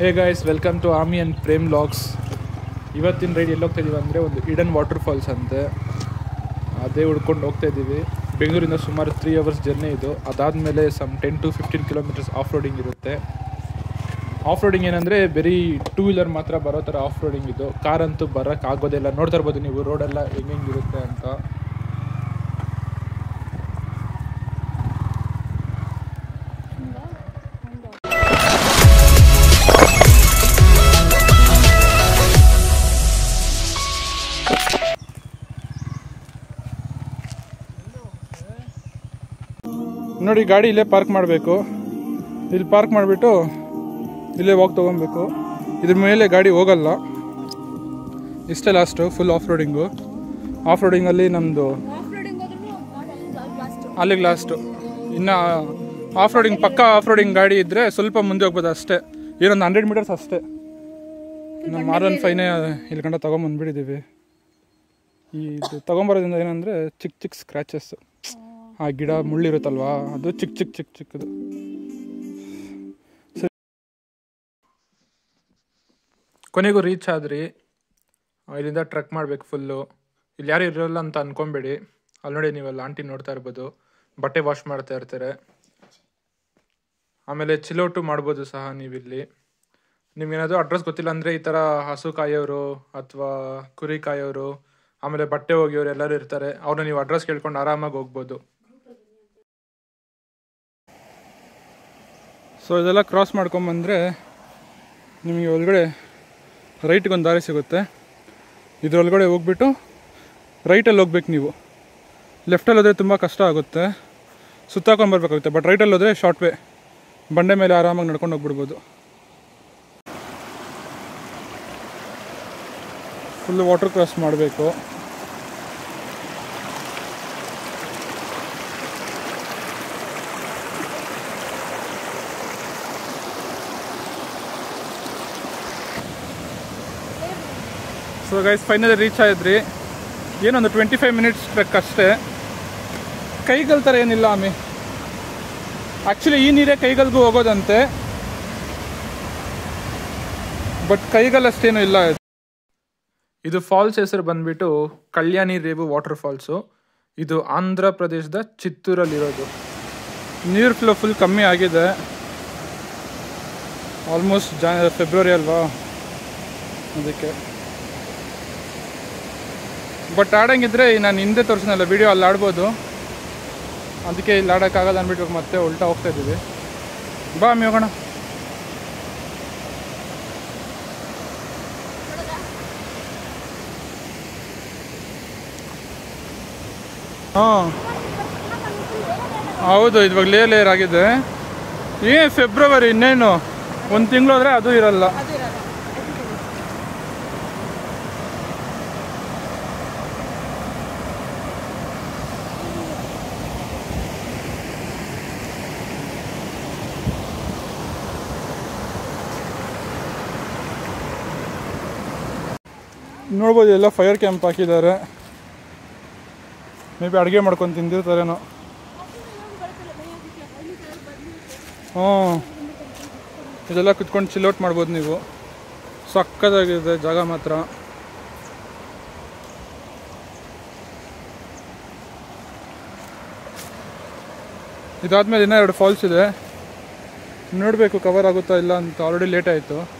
Hey guys welcome to Ami and Prem logs ಇವತ್ತಿನ ride ಎಲ್ಲಿ ಹೋಗ್ತಾ ಇದೀವಿ ಅಂದರೆ ಒಂದು ಇಡನ್ ವಾಟರ್ ಫಾಲ್ಸ್ ಅಂತೆ. ಅದೇ ಹುಡ್ಕೊಂಡು ಹೋಗ್ತಾ ಇದ್ದೀವಿ ಬೆಂಗಳೂರಿಂದ ಸುಮಾರು ತ್ರೀ ಅವರ್ಸ್ ಜರ್ನಿ ಇದು. ಅದಾದಮೇಲೆ some ten to fifteen kilometres off roading ಇರುತ್ತೆ. ಆಫ್ ರೋಡಿಂಗ್ ಏನಂದರೆ ಬರೀ ಟೂ ವೀಲರ್ ಮಾತ್ರ ಬರೋ ಥರ ಆಫ್ ರೋಡಿಂಗ್ ಇದು. ಕಾರ್ ಅಂತೂ ಬರೋಕ್ಕೆ ಆಗೋದಿಲ್ಲ ನೋಡ್ತಾ ಇರ್ಬೋದು ನೀವು ರೋಡೆಲ್ಲ ಹೆಂಗೆ ಹೆಂಗಿರುತ್ತೆ ಅಂತ. ನೋಡಿ, ಗಾಡಿ ಇಲ್ಲೇ ಪಾರ್ಕ್ ಮಾಡಬೇಕು. ಇಲ್ಲಿ ಪಾರ್ಕ್ ಮಾಡಿಬಿಟ್ಟು ಇಲ್ಲೇ ವಾಕ್ ತೊಗೊಬೇಕು ಇದ್ರ ಮೇಲೆ ಗಾಡಿ ಹೋಗಲ್ಲ. ಇಷ್ಟೇ last full off roading off ರೋಡಿಂಗಲ್ಲಿ ನಮ್ಮದು ಅಲ್ಲಿಗೆ ಲಾಸ್ಟು ಇನ್ನು ಆಫ್ ರೋಡಿಂಗ್ ಪಕ್ಕ ಆಫ್ ರೋಡಿಂಗ್ ಗಾಡಿ ಇದ್ದರೆ ಸ್ವಲ್ಪ ಮುಂದೆ ಹೋಗ್ಬೋದು ಅಷ್ಟೇ. ಏನೊಂದು ಹಂಡ್ರೆಡ್ ಮೀಟರ್ಸ್ ಅಷ್ಟೇ. ನಮ್ಮ ಆರ್ ಒನ್ ಫೈನೇ ಇಲ್ಲಿ ಗಂಟ ತೊಗೊಂಬಂದ್ಬಿಟ್ಟಿದ್ದೀವಿ ಈ ಇದು ತೊಗೊಂಬರೋದ್ರಿಂದ ಏನಂದರೆ ಚಿಕ್ಕ ಚಿಕ್ಕ ಸ್ಕ್ರ್ಯಾಚಸ್ ಆ ಗಿಡ ಮುಳ್ಳಿರುತ್ತಲ್ವಾ? ಅದು ಚಿಕ್ಕ ಚಿಕ್ಕ ಚಿಕ್ಕ ಚಿಕ್ಕದು. ಸರಿ. ಕೊನೆಗೂ ರೀಚ್ ಆದ್ರಿ. ಇಲ್ಲಿಂದ ಟ್ರಕ್ ಮಾಡ್ಬೇಕು ಫುಲ್ಲು ಇಲ್ಲಿ ಯಾರು ಇರೋಲ್ಲ ಅಂತ ಅನ್ಕೊಂಬೇಡಿ. ಅಲ್ಲಿ ನೋಡಿ ನೀವೆಲ್ಲ ಆಂಟಿ ನೋಡ್ತಾ ಇರ್ಬೋದು. ಬಟ್ಟೆ ವಾಶ್ ಮಾಡ್ತಾ ಇರ್ತಾರೆ. ಆಮೇಲೆ ಚಿಲೋಟು ಮಾಡ್ಬೋದು ಸಹ ನೀವಿಲ್ಲಿ ನಿಮ್ಗೇನಾದರೂ ಅಡ್ರೆಸ್ ಗೊತ್ತಿಲ್ಲ ಅಂದರೆ ಈ ಥರ ಹಸು ಕಾಯೋರು ಅಥವಾ ಕುರಿ ಕಾಯೋರು, ಆಮೇಲೆ ಬಟ್ಟೆ ಹೋಗಿಯವರು ಎಲ್ಲರೂ ಇರ್ತಾರೆ. ಅವ್ರನ್ನ ನೀವು ಅಡ್ರೆಸ್ ಕೇಳ್ಕೊಂಡು ಆರಾಮಾಗಿ ಹೋಗ್ಬೋದು. ಸೊ ಇದೆಲ್ಲ ಕ್ರಾಸ್ ಮಾಡ್ಕೊಂಬಂದರೆ ನಿಮಗೆ ಒಳಗಡೆ ರೈಟ್ಗೊಂದು ದಾರಿ ಸಿಗುತ್ತೆ. ಇದರೊಳಗಡೆ ಹೋಗ್ಬಿಟ್ಟು ರೈಟಲ್ಲಿ ಹೋಗ್ಬೇಕು ನೀವು. ಲೆಫ್ಟಲ್ಲಿ ಹೋದರೆ ತುಂಬ ಕಷ್ಟ ಆಗುತ್ತೆ. ಸುತ್ತಾಕೊಂಡು ಬರಬೇಕಾಗುತ್ತೆ ಬಟ್ ರೈಟಲ್ಲಿ ಹೋದರೆ ಶಾರ್ಟ್ ವೇ ಬಂಡೆ ಮೇಲೆ ಆರಾಮಾಗಿ ನಡ್ಕೊಂಡು ಹೋಗ್ಬಿಡ್ಬೋದು. ಫುಲ್ ವಾಟರ್ ಕ್ರಾಸ್ ಮಾಡಬೇಕು. ಸೊ ಗೈಸ್ ಫೈನಲಿ ರೀಚ್ ಆಯಿದ್ರಿ ಏನೊಂದು ಟ್ವೆಂಟಿ ಫೈವ್ ಮಿನಿಟ್ಸ್ ಟ್ರೆಕ್ ಅಷ್ಟೇ ಕೈಗಲ್ ಥರ ಏನಿಲ್ಲ ಆಮಿ. ಆ್ಯಕ್ಚುಲಿ ಈ ನೀರೇ ಕೈಗಲ್ಗೂ ಹೋಗೋದಂತೆ. ಬಟ್ ಕೈಗಲ್ಲಷ್ಟೇನು ಇಲ್ಲ ಇದು. ಇದು ಫಾಲ್ಸ್ ಹೆಸರು ಬಂದ್ಬಿಟ್ಟು ಕಲ್ಯಾಣಿ ರೇವು ವಾಟರ್ ಫಾಲ್ಸು ಇದು ಆಂಧ್ರ ಪ್ರದೇಶದ ಚಿತ್ತೂರಲ್ಲಿರೋದು. ನೀರು ಫ್ಲೋ ಫುಲ್ ಕಮ್ಮಿ ಆಗಿದೆ. ಆಲ್ಮೋಸ್ಟ್ ಜಾ ಫೆಬ್ರವರಿ ಅಲ್ವಾ? ಅದಕ್ಕೆ. ಬಟ್ ಆಡೋಂಗಿದ್ರೆ ನಾನು ಹಿಂದೆ ತೋರಿಸಿನಲ್ಲ ವಿಡಿಯೋ ಅಲ್ಲಿ ಆಡ್ಬೋದು. ಅದಕ್ಕೆ ಇಲ್ಲಿ ಆಡೋಕ್ಕಾಗಲ್ಲ ಅಂದ್ಬಿಟ್ಟು ಮತ್ತೆ ಉಲ್ಟಾ ಹೋಗ್ತಾ ಇದ್ದೀವಿ. ಬಾ ಅಮ್ಮಿ, ಹೋಗೋಣ. ಹಾಂ. ಹೌದು ಇವಾಗ ಲೇ ಲೇಯರ್ ಆಗಿದೆ. ಏ ಫೆಬ್ರವರಿ ಇನ್ನೇನು? ಒಂದು ತಿಂಗಳು ಆದರೆ ಅದು ಇರಲ್ಲ. ನೋಡ್ಬೋದು ಎಲ್ಲ ಫೈರ್ ಕ್ಯಾಂಪ್ ಹಾಕಿದ್ದಾರೆ. ಮೇ ಬಿ ಅಡುಗೆ ಮಾಡ್ಕೊಂಡು ತಿಂದಿರ್ತಾರೇನೋ. ಹ್ಞೂ. ಇದೆಲ್ಲ ಕುತ್ಕೊಂಡು ಚಿಲ್ಔಟ್ ಮಾಡ್ಬೋದು ನೀವು. ಸಕ್ಕದಾಗಿದೆ ಜಾಗ ಮಾತ್ರ. ಇದಾದ್ಮೇಲೆ ಇನ್ನೂ ಎರಡು ಫಾಲ್ಸ್ ಇದೆ. ನೋಡಬೇಕು ಕವರ್ ಆಗುತ್ತಾ ಇಲ್ಲ ಅಂತ ಆಲ್ರೆಡಿ ಲೇಟ್ ಆಯಿತು.